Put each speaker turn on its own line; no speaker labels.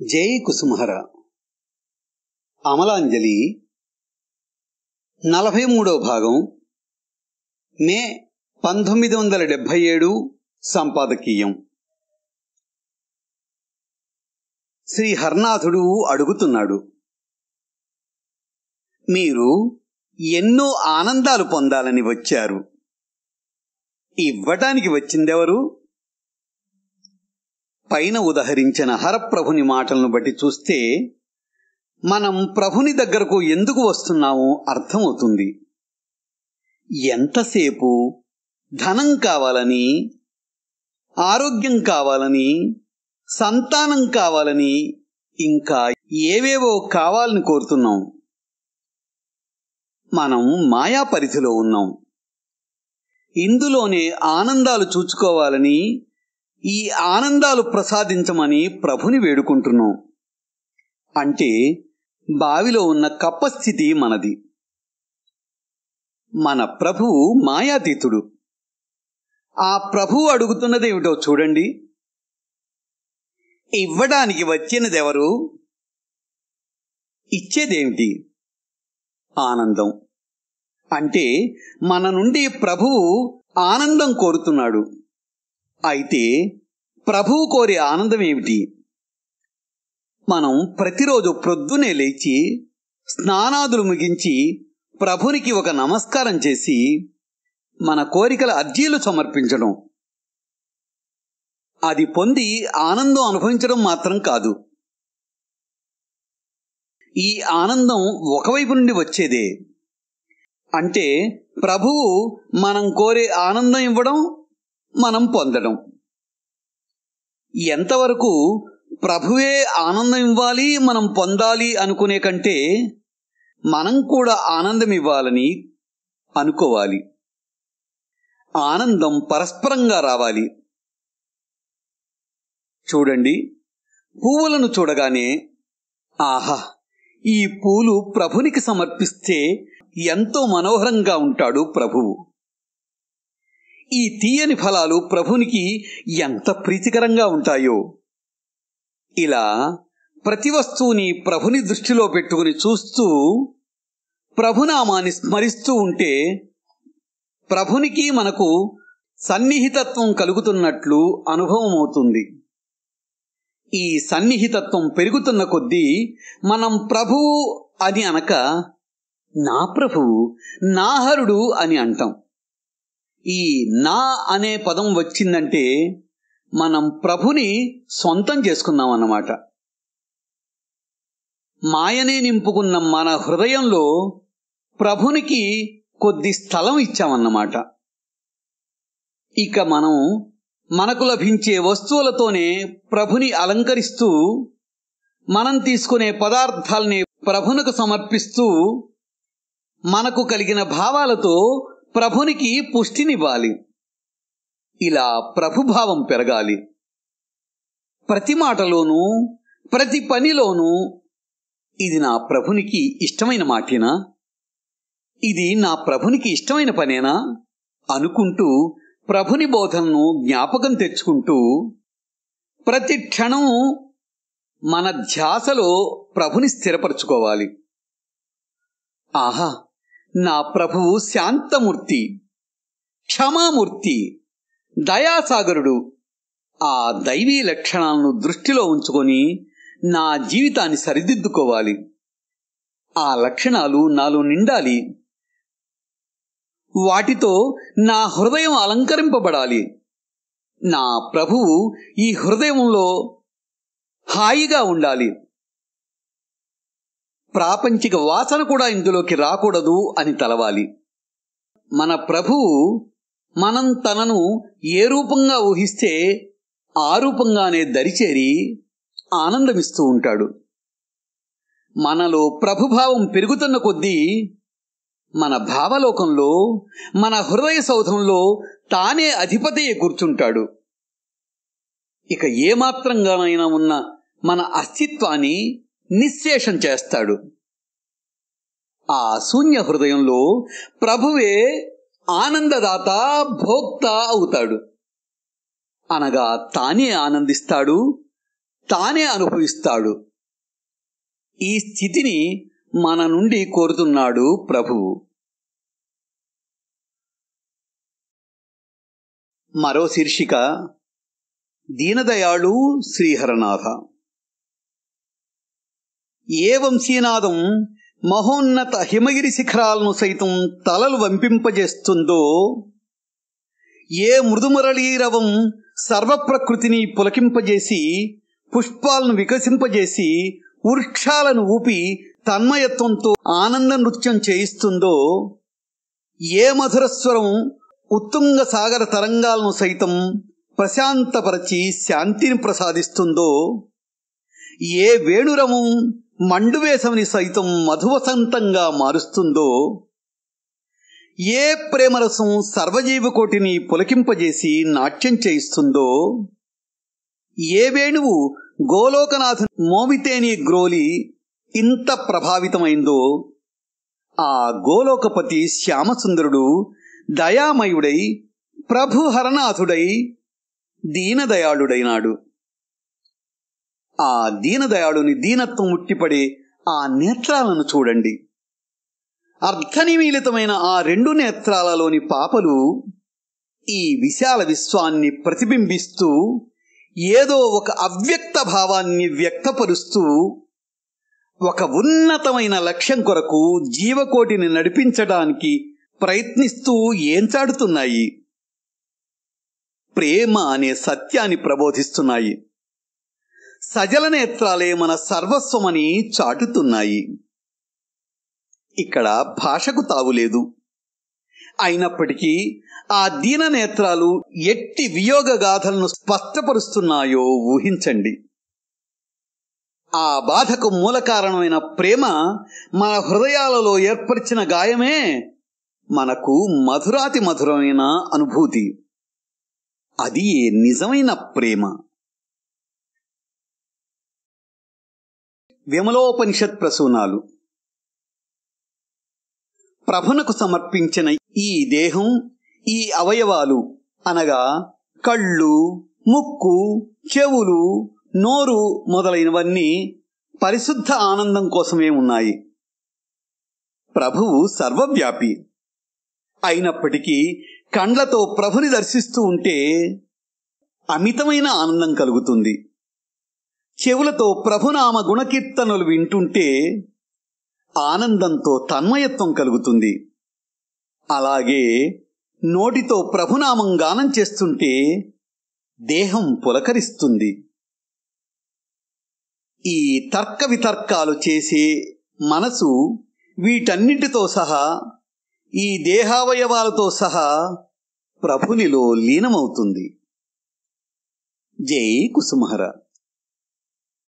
జై కుసుమహర. అమలాంజలి నలభై మూడో భాగం మే పంతొమ్మిది వందల డెబ్భై ఏడు సంపాదకీయం. శ్రీ హర్నాథుడు అడుగుతున్నాడు మీరు ఎన్నో ఆనందాలు పొందాలని వచ్చారు. ఇవ్వటానికి వచ్చిందెవరు? పైన ఉదహరించిన హరప్రభుని మాటలను బట్టి చూస్తే మనం ప్రభుని దగ్గరకు ఎందుకు వస్తున్నామో అర్థమవుతుంది. ఎంతసేపు ధనం కావాలని ఆరోగ్యం కావాలని సంతానం కావాలని ఇంకా ఏవేవో కావాలని కోరుతున్నాం. మనం మాయా పరిధిలో ఉన్నాం. ఇందులోనే ఆనందాలు చూచుకోవాలని ఈ ఆనందాలు ప్రసాదించమని ప్రభుని వేడుకుంటున్నాం. అంటే బావిలో ఉన్న కప్పస్థితి మనది. మన ప్రభువు మాయాతీతుడు. ఆ ప్రభువు అడుగుతున్నదేమిటో చూడండి. ఇవ్వడానికి వచ్చినదెవరు? ఇచ్చేదేమిటి? ఆనందం. అంటే మన నుండి ప్రభువు ఆనందం కోరుతున్నాడు. అయితే ప్రభువు కోరే ఆనందం ఏమిటి? మనం ప్రతిరోజు ప్రొద్దునే లేచి స్నానాదులు ముగించి ప్రభునికి ఒక నమస్కారం చేసి మన కోరికల అర్జీలు సమర్పించడం. అది పొంది ఆనందం అనుభవించడం మాత్రం కాదు. ఈ ఆనందం ఒకవైపు నుండి వచ్చేదే. అంటే ప్రభువు మనం కోరే ఆనందం ఇవ్వడం మనం పొందడం. ఎంతవరకు ప్రభువే ఆనందం ఇవ్వాలి మనం పొందాలి అనుకునే కంటే మనం కూడా ఆనందం ఇవ్వాలని అనుకోవాలి. ఆనందం పరస్పరంగా రావాలి. చూడండి పువ్వులను చూడగానే ఆహా ఈ పూలు ప్రభునికి సమర్పిస్తే ఎంతో మనోహరంగా ఉంటాడు ప్రభువు. ఈ తీయని ఫలాలు ప్రభునికి ఎంత ప్రీతికరంగా ఉంటాయో. ఇలా ప్రతి వస్తువుని ప్రభుని దృష్టిలో పెట్టుకుని చూస్తూ ప్రభునామాన్ని స్మరిస్తూ ఉంటే ప్రభునికి మనకు సన్నిహితత్వం కలుగుతున్నట్లు అనుభవం అవుతుంది ఈ సన్నిహితత్వం పెరుగుతున్న కొద్దీ మనం ప్రభువు అని అనక నా ప్రభువు నాహరుడు అని అంటాం. ఈ నా అనే పదం వచ్చిందంటే మనం ప్రభుని సొంతం చేసుకున్నాం అన్నమాట మాయనే నింపుకున్న మన హృదయంలో ప్రభునికి కొద్ది స్థలం ఇచ్చామన్నమాట. ఇక మనం మనకు లభించే వస్తువులతోనే ప్రభుని అలంకరిస్తూ మనం తీసుకునే పదార్థాల్ని ప్రభునకు సమర్పిస్తూ మనకు కలిగిన భావాలతో ప్రభునికి పుష్టినివ్వాలి. ఇలా ప్రభుభావం పెరగాలి. ప్రతి మాటలోనూ ప్రతి పనిలోనూ ఇది నా ప్రభునికి ఇష్టమైన మాటేనా? ఇది నా ప్రభునికి ఇష్టమైన పనేనా? అనుకుంటూ ప్రభుని బోధనను జ్ఞాపకం తెచ్చుకుంటూ ప్రతి క్షణం మన ధ్యాసలో ప్రభుని స్థిరపరచుకోవాలి. ఆహా! నా ప్రభువు శాంతమూర్తి క్షమామూర్తి దయాసాగరుడు. ఆ దైవీ లక్షణాలను దృష్టిలో ఉంచుకొని నా జీవితాన్ని సరిదిద్దుకోవాలి. ఆ లక్షణాలు నాలో నిండాలి. వాటితో నా హృదయం అలంకరింపబడాలి. నా ప్రభువు ఈ హృదయంలో హాయిగా ఉండాలి. ప్రాపంచిక వాసన కూడా ఇందులోకి రాకూడదు అని తలవాలి. మన ప్రభువు మనం తనను ఏ రూపంగా ఊహిస్తే ఆ రూపంగానే దరిచేరి ఆనందమిస్తూ ఉంటాడు. మనలో ప్రభుభావం పెరుగుతున్న కొద్దీ మన భావలోకంలో మన హృదయ సౌధంలో తానే అధిపతియే కూర్చుంటాడు. ఇక ఏమాత్రంగానైనా ఉన్న మన అస్తిత్వాన్ని నిశ్శేషం చేస్తాడు. ఆ శూన్య హృదయంలో ప్రభువే ఆనందదాత భోక్త అవుతాడు. అనగా తానే ఆనందిస్తాడు తానే అనుభవిస్తాడు. ఈ స్థితిని మన నుండి కోరుతున్నాడు ప్రభువు. మరో శీర్షిక దీనదయాళు శ్రీహరనాథ. ఏ వంశీనాదం మహోన్నత హిమగిరి శిఖరాలను సైతం తలలు వంపింపజేస్తుందో ఏ మృదుమరళీరవం సర్వప్రకృతిని పులకింపజేసి పుష్పాలను వికసింపజేసి వృక్షాలను ఊపి తన్మయత్వంతో ఆనంద నృత్యం చేయిస్తుందో ఏ మధురస్వరం ఉత్తుంగ సాగర తరంగాలను సైతం ప్రశాంతపరచి శాంతిని ప్రసాదిస్తుందో ఏ వేణురమం మండువేసవిని సైతం మధువసంతంగా మారుస్తుందో ఏ ప్రేమరసం సర్వజీవకోటిని పులకింపజేసి నాట్యం చేయిస్తుందో ఏ వేణువు గోలోకనాథు మోమితేని గ్రోలి ఇంత ప్రభావితమైందో ఆ గోలోకపతి శ్యామసుందరుడు దయామయుడై ప్రభు హరనాథుడై దీనదయాళుడైనాడు. ఆ దీనదయాళుని దీనత్వం ముట్టిపడే ఆ నేత్రాలను చూడండి. అర్ధనిమీలితమైన ఆ రెండు నేత్రాలలోని పాపలు ఈ విశాల విశ్వాన్ని ప్రతిబింబిస్తూ ఏదో ఒక అవ్యక్త భావాన్ని వ్యక్తపరుస్తూ ఒక ఉన్నతమైన లక్ష్యం కొరకు జీవకోటిని నడిపించడానికి ప్రయత్నిస్తూ ఏంచాడుతున్నాయి ప్రేమ అనే సత్యాన్ని ప్రబోధిస్తున్నాయి. సజల నేత్రాలే మన సర్వస్వమని చాటుతున్నాయి. ఇక్కడ భాషకు తావులేదు అయినప్పటికీ ఆ దీన నేత్రాలు ఎట్టి వియోగ గాథలను స్పష్టపరుస్తున్నాయో ఊహించండి. ఆ బాధకు మూల కారణమైన ప్రేమ మన హృదయాలలో ఏర్పరిచిన గాయమే మనకు మధురాతి మధురమైన అనుభూతి. అది నిజమైన ప్రేమ? విమలోపనిషత్ ప్రసూనాలు ప్రభునకు సమర్పించిన ఈ దేహం ఈ అవయవాలు అనగా కళ్ళు ముక్కు చెవులు నోరు మొదలైనవన్నీ పరిశుద్ధ ఆనందం కోసమే ఉన్నాయి. ప్రభువు సర్వవ్యాపి. అయినప్పటికీ కండ్లతో ప్రభుని దర్శిస్తూ ఉంటే అమితమైన ఆనందం కలుగుతుంది. చెవులతో ప్రభునామ గుణకీర్తనలు వింటుంటే ఆనందంతో తన్మయత్వం కలుగుతుంది. అలాగే నోటితో ప్రభునామం గానం చేస్తుంటే దేహం పులకరిస్తుంది. ఈ తర్క వితర్కాలు చేసే మనసు వీటన్నిటితో సహా ఈ దేహావయవాలతో సహా ప్రభునిలో లీనమవుతుంది. జై కుసుమహర.